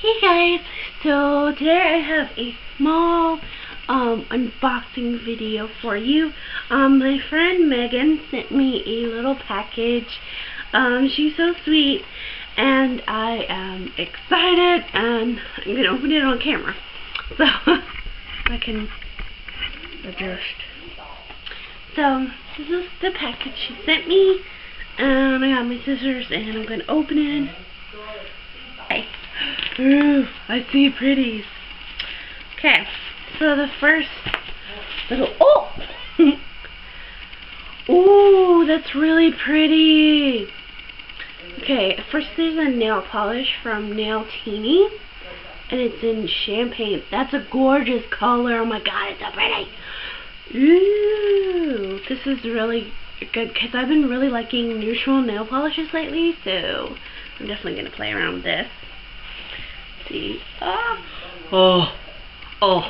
Hey guys, so today I have a small um, unboxing video for you. Um, my friend Megan sent me a little package. Um, she's so sweet and I am excited and I'm going to open it on camera. So, I can adjust. So, this is the package she sent me. And I got my scissors and I'm going to open it. Ooh, I see pretties. Okay, so the first little, oh! Ooh, that's really pretty. Okay, first there's a nail polish from Nail Teeny, And it's in champagne. That's a gorgeous color. Oh my god, it's so pretty. Ooh, this is really good because I've been really liking neutral nail polishes lately. So, I'm definitely going to play around with this Ah. Oh. Oh.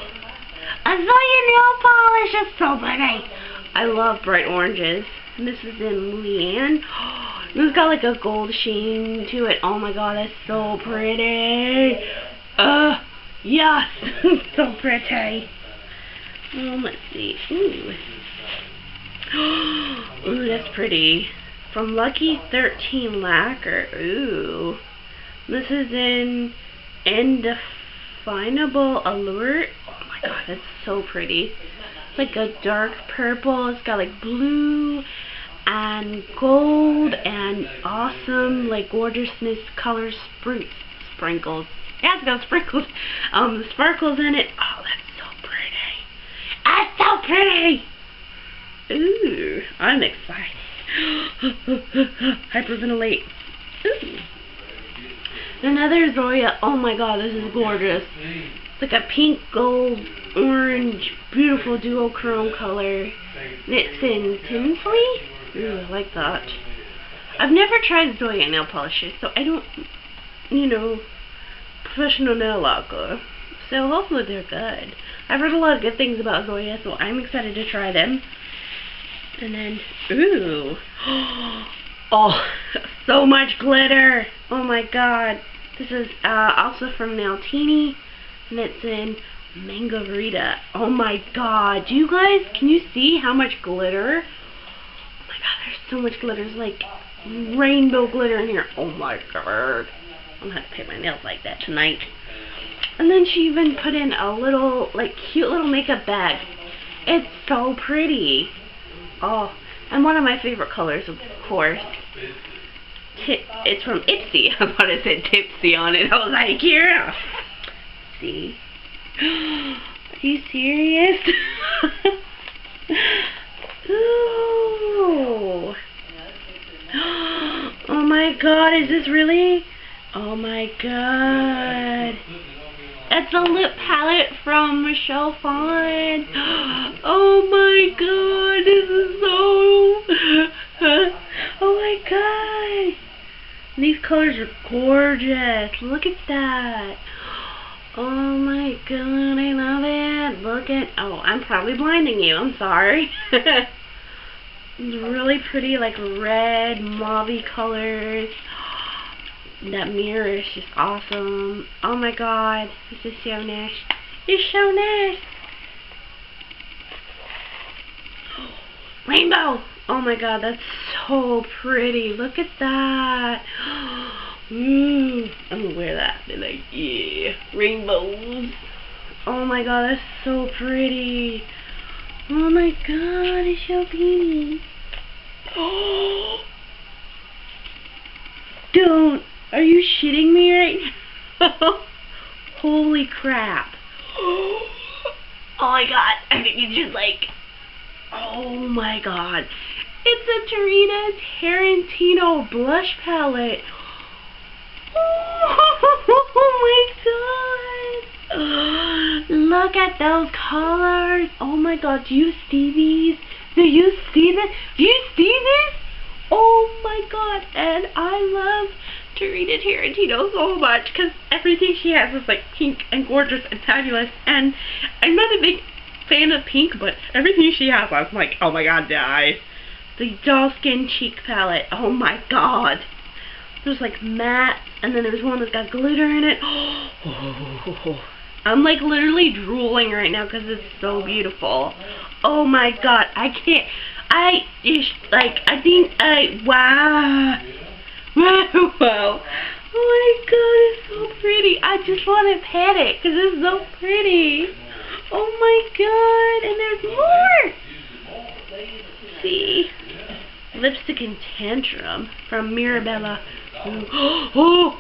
I saw your nail polish. It's so pretty. I love bright oranges. This is in Leanne. It's got like a gold sheen to it. Oh my god, that's so pretty. Uh, yes. so pretty. Um, let's see. Ooh. Ooh, that's pretty. From Lucky 13 Lacquer. Ooh. This is in indefinable allure. Oh my god, that's so pretty. It's like a dark purple. It's got like blue and gold and awesome like gorgeousness color spruce sprinkles. Yeah, it's got sprinkles. Um, sparkles in it. Oh, that's so pretty. That's so pretty. Ooh, I'm excited. Hyperventilate. Another Zoya. Oh my god, this is gorgeous. It's like a pink, gold, orange, beautiful duochrome color. It's in Tinsley. Ooh, I like that. I've never tried Zoya nail polishes, so I don't, you know, professional nail lacquer. So hopefully they're good. I've heard a lot of good things about Zoya, so I'm excited to try them. And then, ooh. Oh, so much glitter. Oh my god. This is uh, also from Nailtini, and it's in Margarita. Oh my god. Do you guys, can you see how much glitter? Oh my god, there's so much glitter. There's like rainbow glitter in here. Oh my god. I'm gonna have to paint my nails like that tonight. And then she even put in a little, like, cute little makeup bag. It's so pretty. Oh, and one of my favorite colors, of course. Tip, it's from Ipsy. I thought it said Tipsy on it. I was like, yeah. See? Are you serious? Ooh. Oh my god, is this really? Oh my god. That's a lip palette from Michelle Phan. Oh my god, this is so... oh my god. These colors are gorgeous. Look at that. Oh my god, I love it. Look at... Oh, I'm probably blinding you. I'm sorry. really pretty, like, red, mauve colors. That mirror is just awesome. Oh my god. This is so nice. It's so nice. Rainbow! Oh my god, that's so pretty. Look at that. Ooh, mm. I'm gonna wear that. Be like, yeah, rainbows. Oh my god, that's so pretty. Oh my god, it's so pretty. Oh, don't. Are you shitting me right now? Holy crap. Oh my god, I think it's just like, oh my god. It's a Tarina Tarantino blush palette. Oh my god. Look at those colors. Oh my god, do you see these? Do you see this? Do you see this? Oh my god, and I love Tarina Tarantino so much because everything she has is like pink and gorgeous and fabulous and I'm not a big fan of pink but everything she has I'm like oh my god die the doll skin cheek palette oh my god there's like matte and then there's one that's got glitter in it Oh, I'm like literally drooling right now because it's so beautiful. Oh my god, I can't. I just like I think I wow wow. Oh my god, it's so pretty. I just want to pet it because it's so pretty. Oh my god, and there's more. See, lipstick and tantrum from Mirabella. Oh,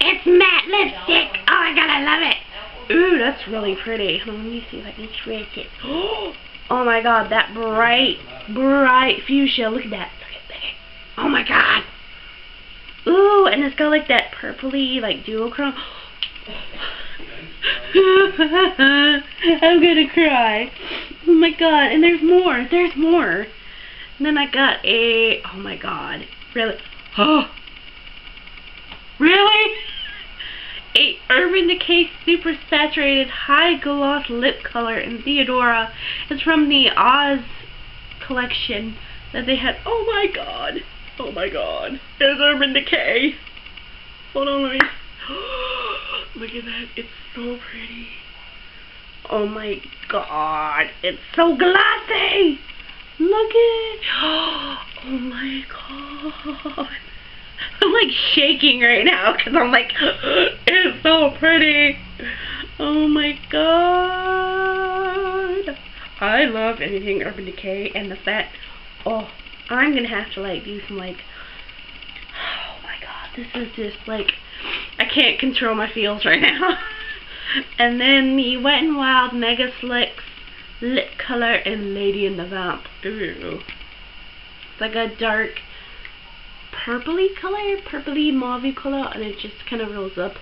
it's matte lipstick. Oh my god, I love it. Ooh, that's really pretty. Let me see if I can switch it. Oh my god, that bright, bright fuchsia. Look at that. Look at that. Oh my god. Ooh, and it's got like that purpley, like duochrome. I'm gonna cry. Oh my god, and there's more. There's more. And then I got a, oh my god. Really? Oh. Really? A Urban Decay Super Saturated High Gloss Lip Color in Theodora. It's from the Oz collection that they had. Oh my god. Oh my god. There's Urban Decay. Hold on, let me... Look at that. It's so pretty. Oh my god. It's so glossy. Look it. Oh my god. I'm like shaking right now because I'm like, it's so pretty. Oh my god. I love anything Urban Decay and the fact, oh, I'm going to have to like do some like, oh my god, this is just like, I can't control my feels right now. and then the Wet n Wild Mega Slicks Lip Color in Lady and the Vamp. Ooh. It's like a dark purpley color, purpley mauve color, and it just kind of rolls up.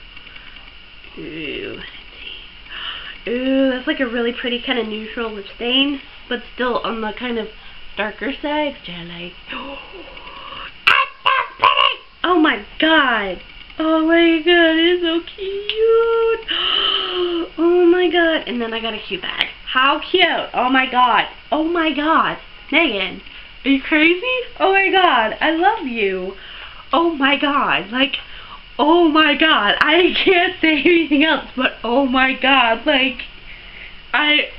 Ooh. Ooh, that's like a really pretty kind of neutral lip stain, but still on the kind of darker side, which I like. Oh my god! Oh my god, it's so cute! Oh my god, and then I got a cute bag. How cute! Oh my god! Oh my god! Megan, are you crazy? Oh my god, I love you. Oh my god, like, oh my god, I can't say anything else but oh my god, like, I,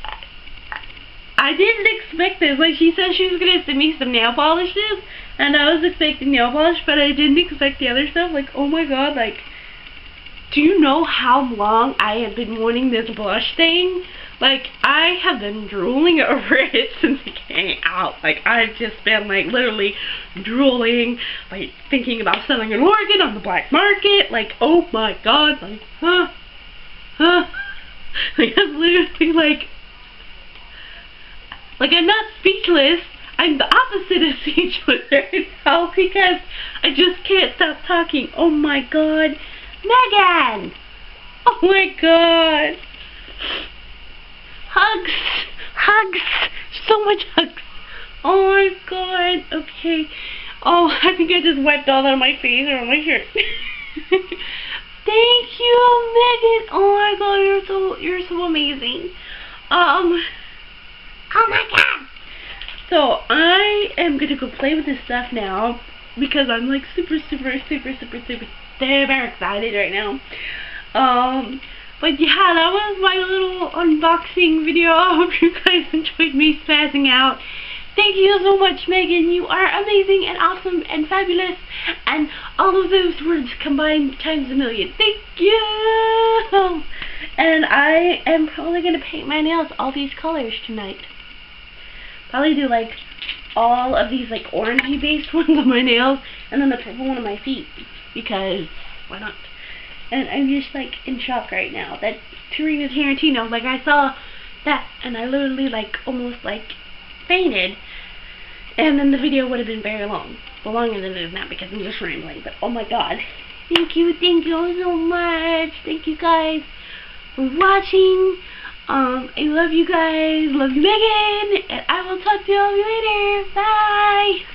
I didn't expect this. Like, she said she was going to send me some nail polishes, and I was expecting nail polish, but I didn't expect the other stuff. Like, oh my god, like, do you know how long I have been wanting this blush thing? Like, I have been drooling over it since it came out. Like, I've just been, like, literally drooling, like, thinking about selling an organ on the black market. Like, oh my god, like, huh, huh. Like, I'm literally, like, like, I'm not speechless. I'm the opposite of speechless right now because I just can't stop talking. Oh my god. Megan! Oh my god. Hugs! Hugs! So much hugs! Oh my god. Okay. Oh, I think I just wiped all that on my face or on my shirt. Thank you, Megan. Oh my god, you're so you're so amazing. Um Oh my god. So I am gonna go play with this stuff now because I'm like super super super super super super excited right now. Um but yeah, that was my little unboxing video. I hope you guys enjoyed me spazzing out. Thank you so much, Megan. You are amazing and awesome and fabulous. And all of those words combined times a million. Thank you. And I am probably going to paint my nails all these colors tonight. Probably do like all of these like orangey based ones on my nails and then the purple one on my feet. Because why not? And I'm just like in shock right now that Tarina Tarantino, like I saw that and I literally like almost like fainted and then the video would have been very long. Longer than it is now because I'm just rambling, but oh my god. Thank you, thank you all so much. Thank you guys for watching. Um, I love you guys. Love you, Megan. And I will talk to you all later. Bye.